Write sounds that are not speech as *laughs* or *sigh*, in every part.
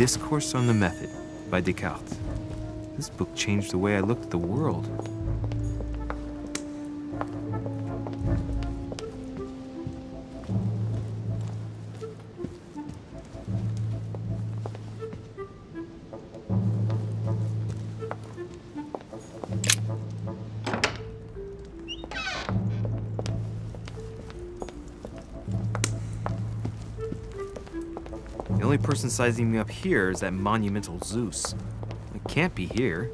Discourse on the Method by Descartes. This book changed the way I looked at the world. Only person sizing me up here is that monumental Zeus. It can't be here.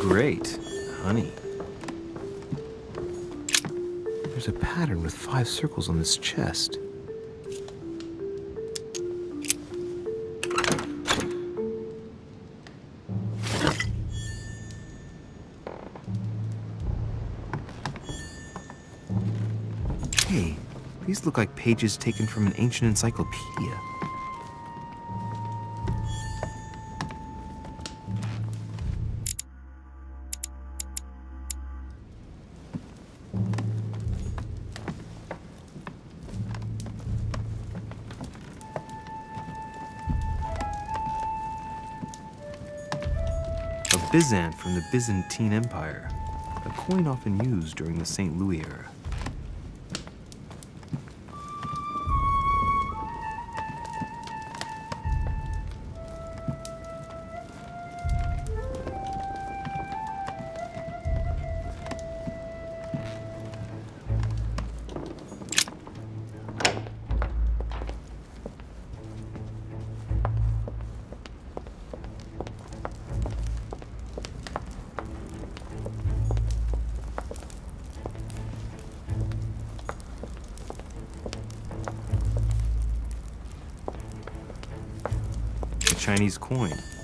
Great. Honey. There's a pattern with five circles on this chest. These look like pages taken from an ancient encyclopedia. A bezant from the Byzantine Empire, a coin often used during the St. Louis era. Chinese coin.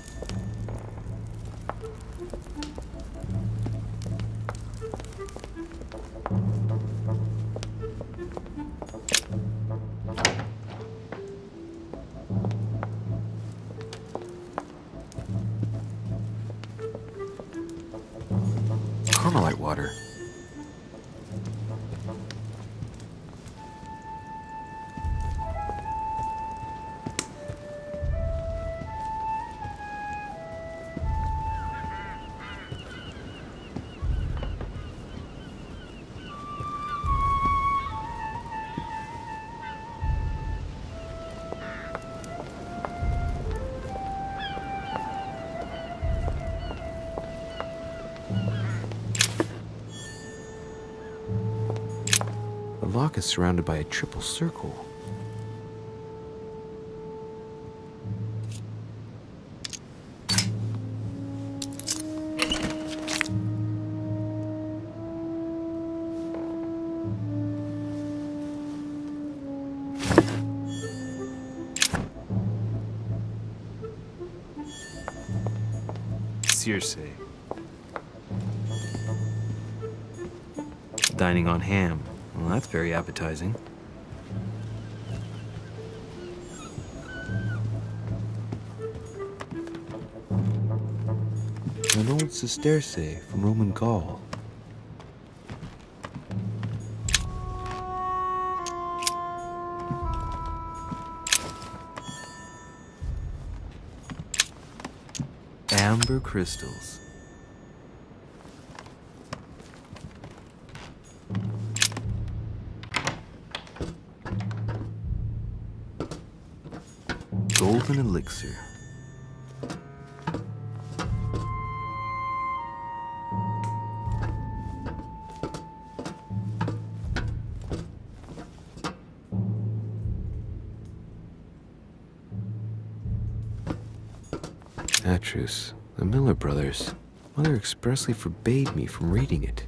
Is surrounded by a triple circle. Circe. Dining on ham. That's very appetizing. An old sesterce from Roman Gaul. Amber crystals. Golden elixir. The Miller brothers. Mother expressly forbade me from reading it.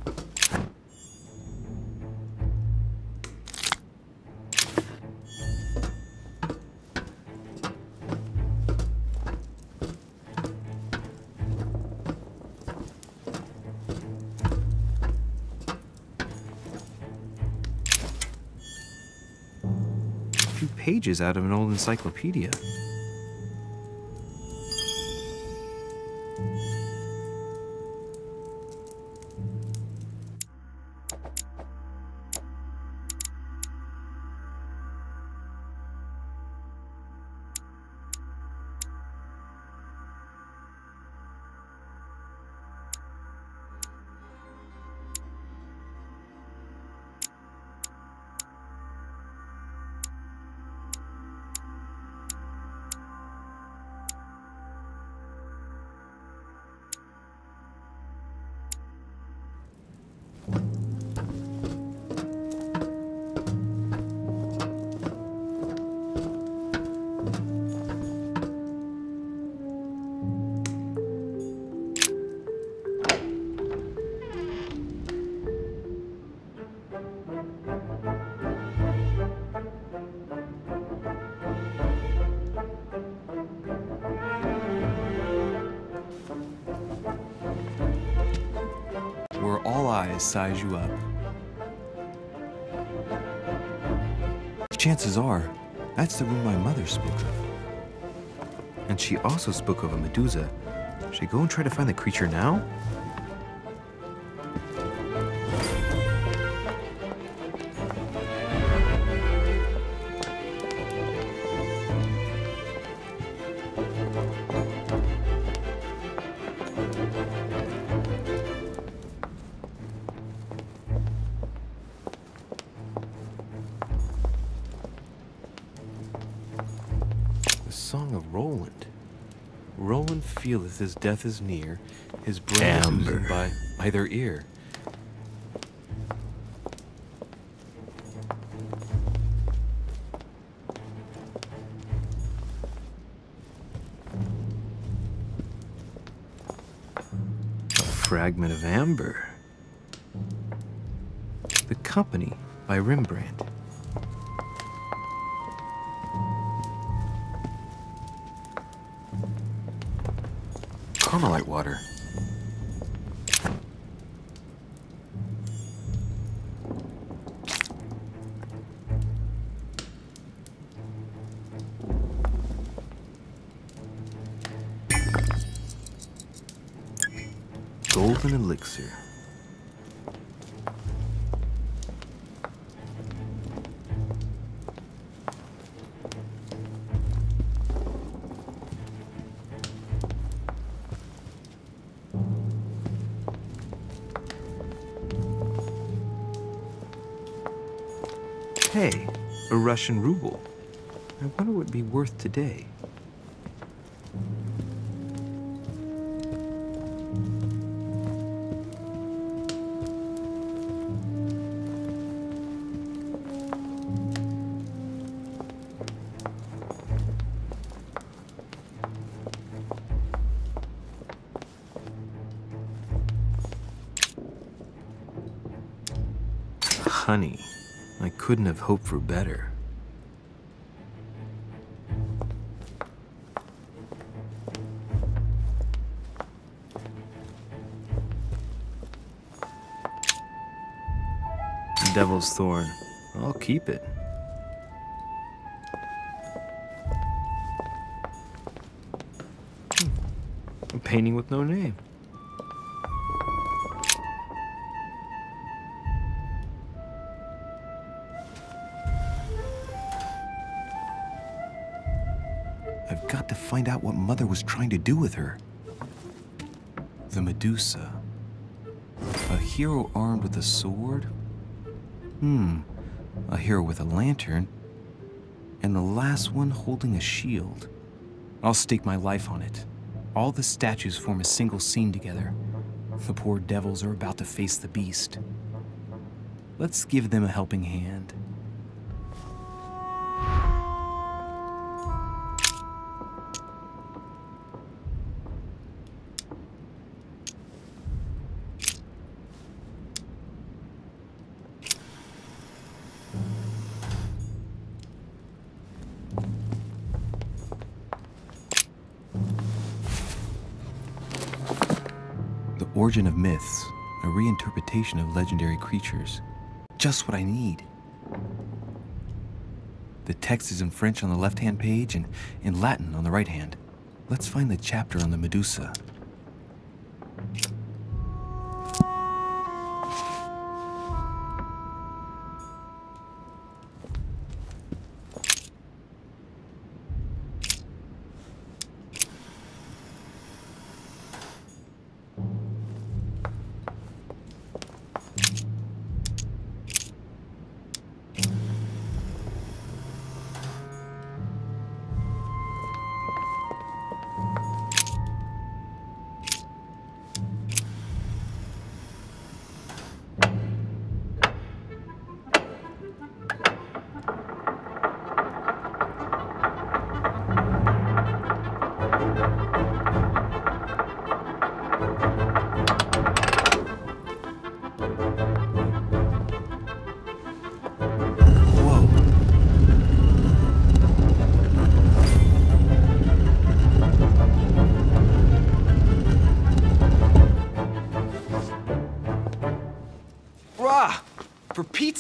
Pages out of an old encyclopedia. Size you up. Chances are, that's the room my mother spoke of. And she also spoke of a Medusa. Should I go and try to find the creature now? His death is near, his brain is Amber. by either ear. A fragment of amber. The Company by Rembrandt. Carmelite water. Golden elixir. Hey, a Russian ruble. I wonder what it'd be worth today. Couldn't have hoped for better. Devil's Thorn. I'll keep it. Hmm. A painting with no name. Find out what Mother was trying to do with her. The Medusa. A hero armed with a sword? Hmm. A hero with a lantern. And the last one holding a shield. I'll stake my life on it. All the statues form a single scene together. The poor devils are about to face the beast. Let's give them a helping hand. Origin of Myths, a reinterpretation of legendary creatures. Just what I need. The text is in French on the left hand page and in Latin on the right hand. Let's find the chapter on the Medusa.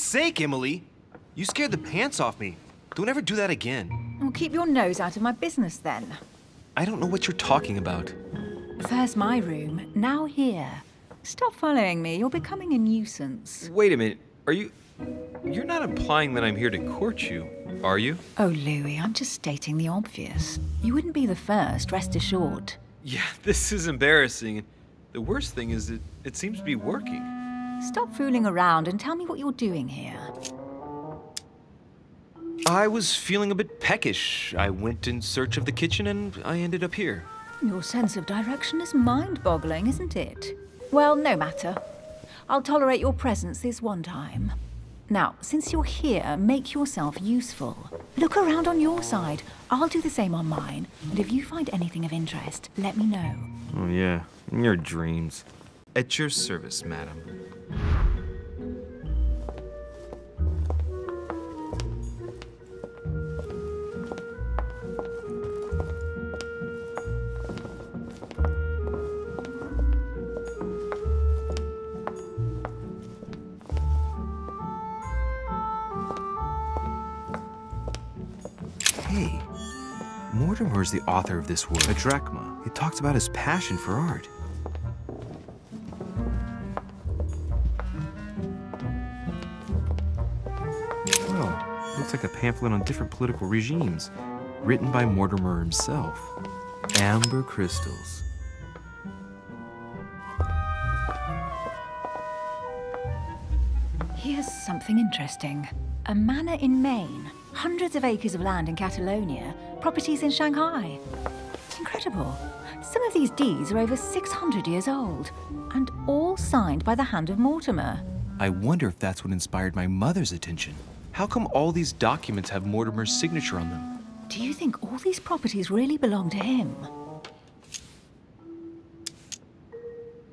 Sake, Emily! You scared the pants off me. Don't ever do that again. Well, keep your nose out of my business then. I don't know what you're talking about. First my room, now here. Stop following me, you're becoming a nuisance. Wait a minute. Are you. You're not implying that I'm here to court you, are you? Oh, Louis, I'm just stating the obvious. You wouldn't be the first, rest assured. Yeah, *laughs* this is embarrassing. The worst thing is it, it seems to be working. Stop fooling around and tell me what you're doing here. I was feeling a bit peckish. I went in search of the kitchen and I ended up here. Your sense of direction is mind-boggling, isn't it? Well, no matter. I'll tolerate your presence this one time. Now, since you're here, make yourself useful. Look around on your side. I'll do the same on mine. And if you find anything of interest, let me know. Oh, yeah, in your dreams. At your service, madam. Mortimer is the author of this work, a drachma. It talks about his passion for art. Well, looks like a pamphlet on different political regimes, written by Mortimer himself. Amber crystals. Here's something interesting. A manor in Maine, hundreds of acres of land in Catalonia, properties in Shanghai. It's incredible. Some of these deeds are over 600 years old, and all signed by the hand of Mortimer. I wonder if that's what inspired my mother's attention. How come all these documents have Mortimer's signature on them? Do you think all these properties really belong to him?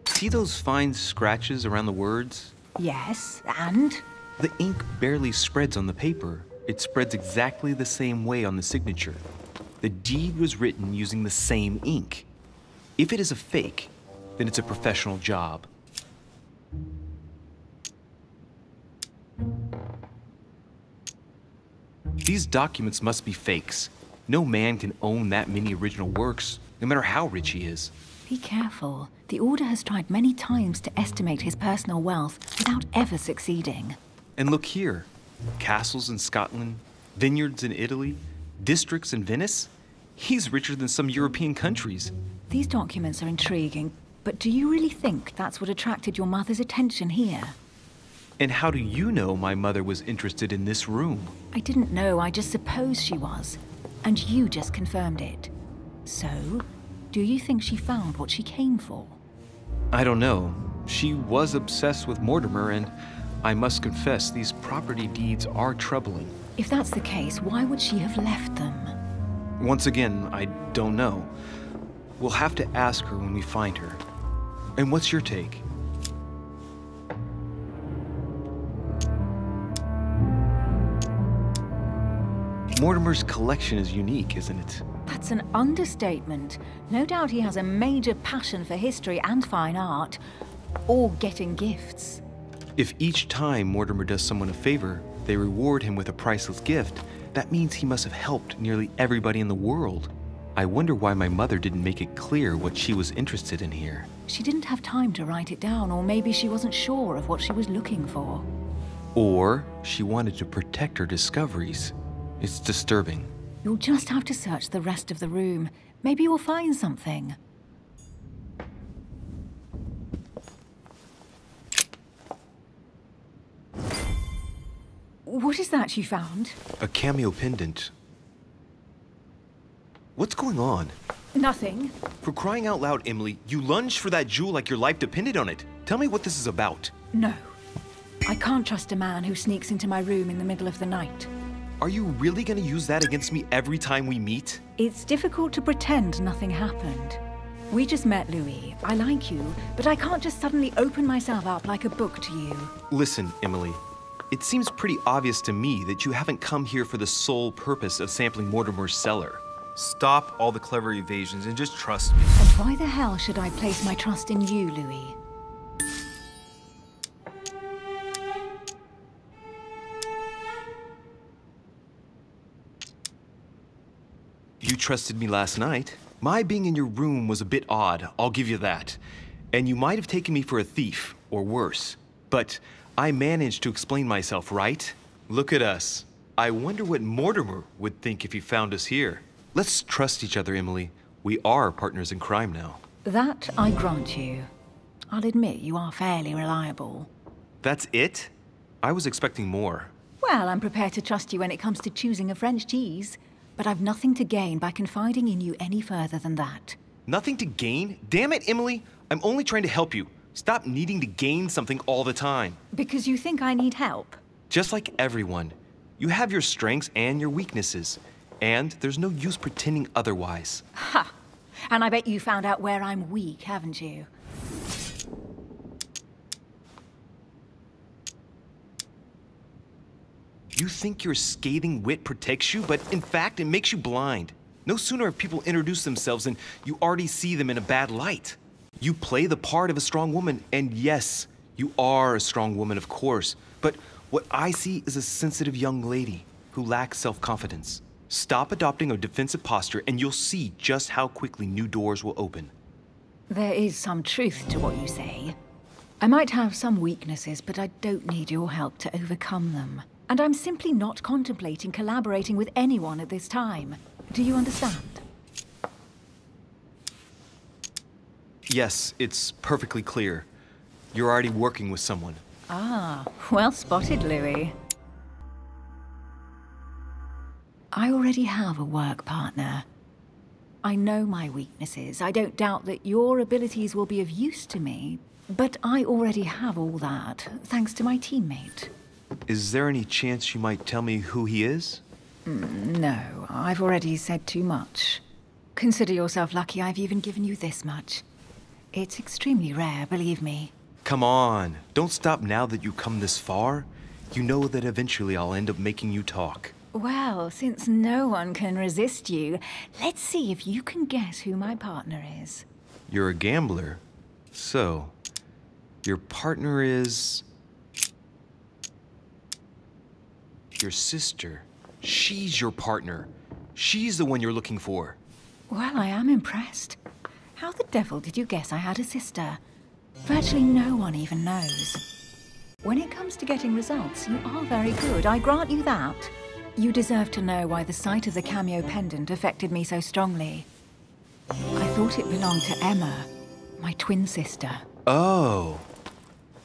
See those fine scratches around the words? Yes, and? The ink barely spreads on the paper. It spreads exactly the same way on the signature. The deed was written using the same ink. If it is a fake, then it's a professional job. These documents must be fakes. No man can own that many original works, no matter how rich he is. Be careful. The Order has tried many times to estimate his personal wealth without ever succeeding. And look here castles in Scotland, vineyards in Italy, districts in Venice. He's richer than some European countries. These documents are intriguing, but do you really think that's what attracted your mother's attention here? And how do you know my mother was interested in this room? I didn't know, I just supposed she was. And you just confirmed it. So, do you think she found what she came for? I don't know. She was obsessed with Mortimer, and I must confess, these property deeds are troubling. If that's the case, why would she have left them? Once again, I don't know. We'll have to ask her when we find her. And what's your take? Mortimer's collection is unique, isn't it? That's an understatement. No doubt he has a major passion for history and fine art, or getting gifts. If each time Mortimer does someone a favor, they reward him with a priceless gift, that means he must have helped nearly everybody in the world. I wonder why my mother didn't make it clear what she was interested in here. She didn't have time to write it down, or maybe she wasn't sure of what she was looking for. Or she wanted to protect her discoveries. It's disturbing. You'll just have to search the rest of the room. Maybe you'll find something. What is that you found? A cameo pendant. What's going on? Nothing. For crying out loud, Emily, you lunged for that jewel like your life depended on it. Tell me what this is about. No. I can't trust a man who sneaks into my room in the middle of the night. Are you really gonna use that against me every time we meet? It's difficult to pretend nothing happened. We just met, Louis. I like you, but I can't just suddenly open myself up like a book to you. Listen, Emily. It seems pretty obvious to me that you haven't come here for the sole purpose of sampling Mortimer's cellar. Stop all the clever evasions and just trust me. And why the hell should I place my trust in you, Louis? You trusted me last night. My being in your room was a bit odd, I'll give you that. And you might have taken me for a thief, or worse. But I managed to explain myself, right? Look at us. I wonder what Mortimer would think if he found us here. Let's trust each other, Emily. We are partners in crime now. That I grant you. I'll admit you are fairly reliable. That's it? I was expecting more. Well, I'm prepared to trust you when it comes to choosing a French cheese, but I've nothing to gain by confiding in you any further than that. Nothing to gain? Damn it, Emily! I'm only trying to help you. Stop needing to gain something all the time. Because you think I need help? Just like everyone. You have your strengths and your weaknesses. And there's no use pretending otherwise. Ha! And I bet you found out where I'm weak, haven't you? You think your scathing wit protects you, but in fact, it makes you blind. No sooner have people introduced themselves than you already see them in a bad light. You play the part of a strong woman, and yes, you are a strong woman, of course, but what I see is a sensitive young lady who lacks self confidence. Stop adopting a defensive posture, and you'll see just how quickly new doors will open. There is some truth to what you say. I might have some weaknesses, but I don't need your help to overcome them. And I'm simply not contemplating collaborating with anyone at this time. Do you understand? Yes, it's perfectly clear. You're already working with someone. Ah, well spotted, Louis. I already have a work partner. I know my weaknesses. I don't doubt that your abilities will be of use to me, but I already have all that, thanks to my teammate. Is there any chance you might tell me who he is? No, I've already said too much. Consider yourself lucky I've even given you this much. It's extremely rare, believe me. Come on, don't stop now that you've come this far. You know that eventually I'll end up making you talk. Well, since no one can resist you, let's see if you can guess who my partner is. You're a gambler. So, your partner is. Your sister. She's your partner. She's the one you're looking for. Well, I am impressed. How the devil did you guess I had a sister? Virtually no one even knows. When it comes to getting results, you are very good, I grant you that. You deserve to know why the sight of the cameo pendant affected me so strongly. I thought it belonged to Emma, my twin sister. Oh.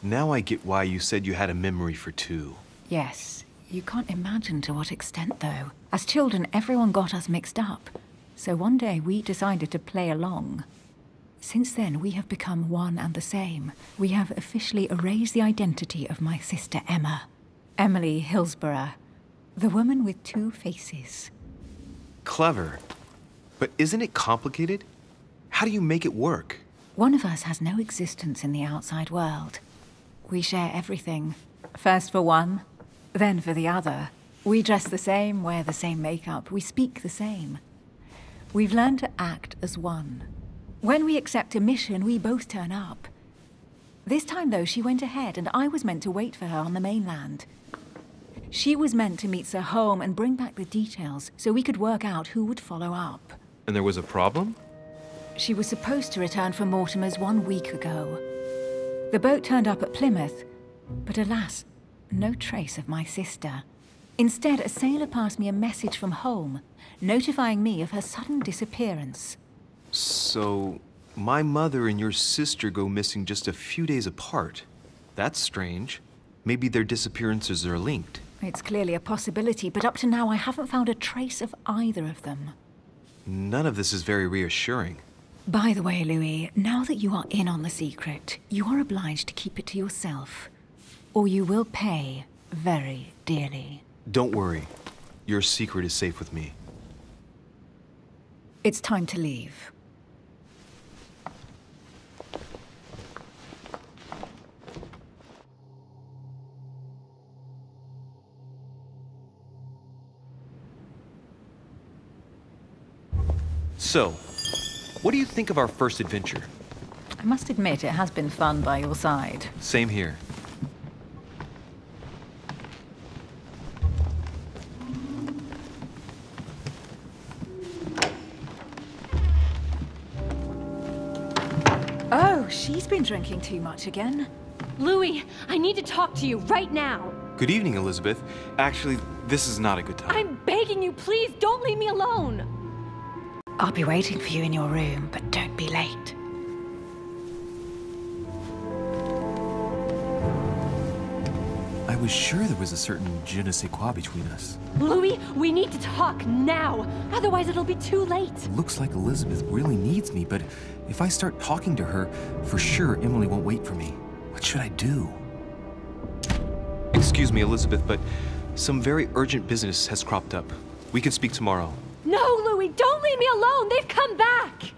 Now I get why you said you had a memory for two. Yes, you can't imagine to what extent, though. As children, everyone got us mixed up. So one day we decided to play along. Since then, we have become one and the same. We have officially erased the identity of my sister Emma. Emily Hillsborough. The woman with two faces. Clever. But isn't it complicated? How do you make it work? One of us has no existence in the outside world. We share everything. First for one, then for the other. We dress the same, wear the same makeup, we speak the same. We've learned to act as one. When we accept a mission, we both turn up. This time, though, she went ahead, and I was meant to wait for her on the mainland. She was meant to meet Sir Home and bring back the details so we could work out who would follow up. And there was a problem? She was supposed to return from Mortimer's one week ago. The boat turned up at Plymouth, but alas, no trace of my sister. Instead, a sailor passed me a message from home, notifying me of her sudden disappearance. So, my mother and your sister go missing just a few days apart. That's strange. Maybe their disappearances are linked. It's clearly a possibility, but up to now I haven't found a trace of either of them. None of this is very reassuring. By the way, Louis, now that you are in on the secret, you are obliged to keep it to yourself. Or you will pay very dearly. Don't worry. Your secret is safe with me. It's time to leave. So, what do you think of our first adventure? I must admit, it has been fun by your side. Same here. Oh, she's been drinking too much again. Louis, I need to talk to you right now. Good evening, Elizabeth. Actually, this is not a good time. I'm begging you, please, don't leave me alone. I'll be waiting for you in your room, but don't be late. I was sure there was a certain je ne sais quoi between us. Louis, we need to talk now. Otherwise, it'll be too late. Looks like Elizabeth really needs me, but if I start talking to her, for sure Emily won't wait for me. What should I do? Excuse me, Elizabeth, but some very urgent business has cropped up. We can speak tomorrow. No, Louis, don't leave me alone. They've come back.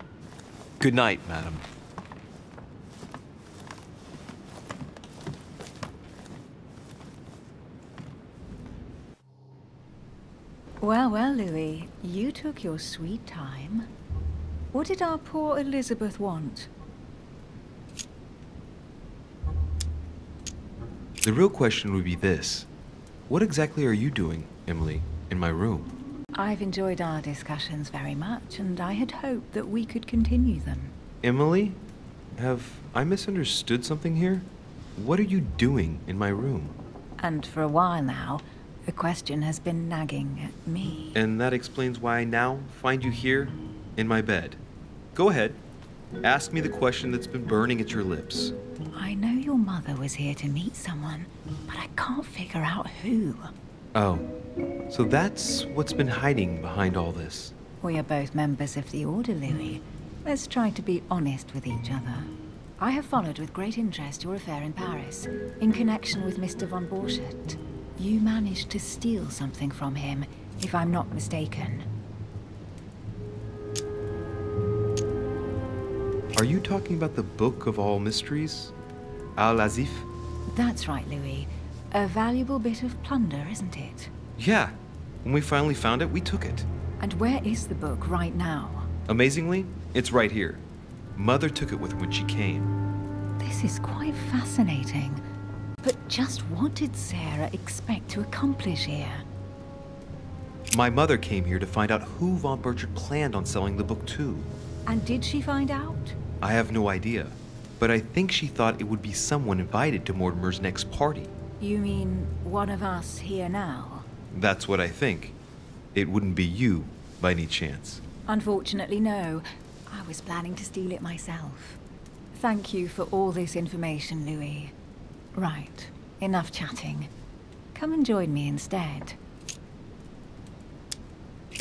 Good night, madam. Well, well, Louis, you took your sweet time. What did our poor Elizabeth want? The real question would be this. What exactly are you doing, Emily, in my room? I've enjoyed our discussions very much, and I had hoped that we could continue them. Emily? Have I misunderstood something here? What are you doing in my room? And for a while now, the question has been nagging at me. And that explains why I now find you here in my bed. Go ahead. Ask me the question that's been burning at your lips. I know your mother was here to meet someone, but I can't figure out who. Oh, so that's what's been hiding behind all this. We are both members of the Order, Louis. Let's try to be honest with each other. I have followed with great interest your affair in Paris, in connection with Mr. von Borchardt. You managed to steal something from him, if I'm not mistaken. Are you talking about the Book of All Mysteries? Al-Azif? That's right, Louis. A valuable bit of plunder, isn't it? Yeah. When we finally found it, we took it. And where is the book right now? Amazingly, it's right here. Mother took it with her when she came. This is quite fascinating. But just what did Sarah expect to accomplish here? My mother came here to find out who Von Burchard planned on selling the book to. And did she find out? I have no idea, but I think she thought it would be someone invited to Mortimer's next party. You mean one of us here now? That's what I think. It wouldn't be you, by any chance. Unfortunately, no. I was planning to steal it myself. Thank you for all this information, Louis. Right, enough chatting. Come and join me instead.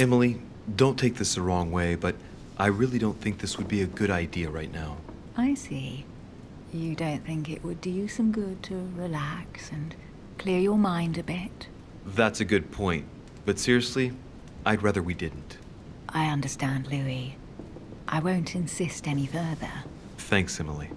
Emily, don't take this the wrong way, but I really don't think this would be a good idea right now. I see. You don't think it would do you some good to relax and clear your mind a bit? That's a good point, but seriously, I'd rather we didn't. I understand, Louis. I won't insist any further. Thanks, Emily.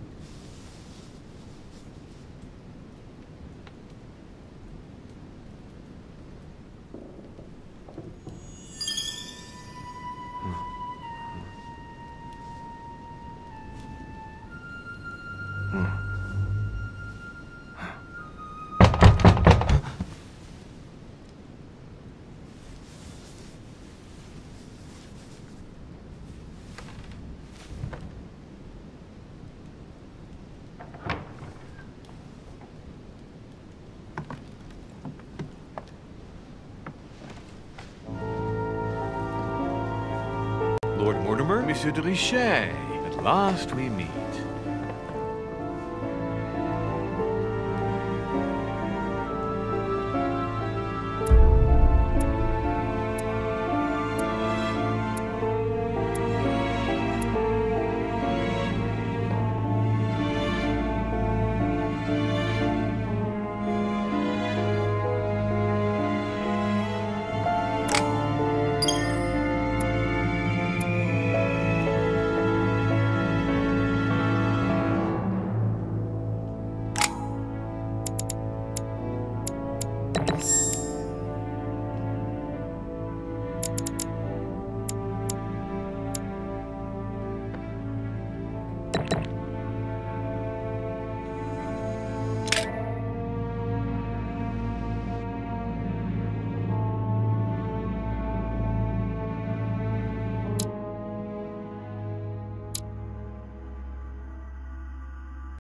At last we meet.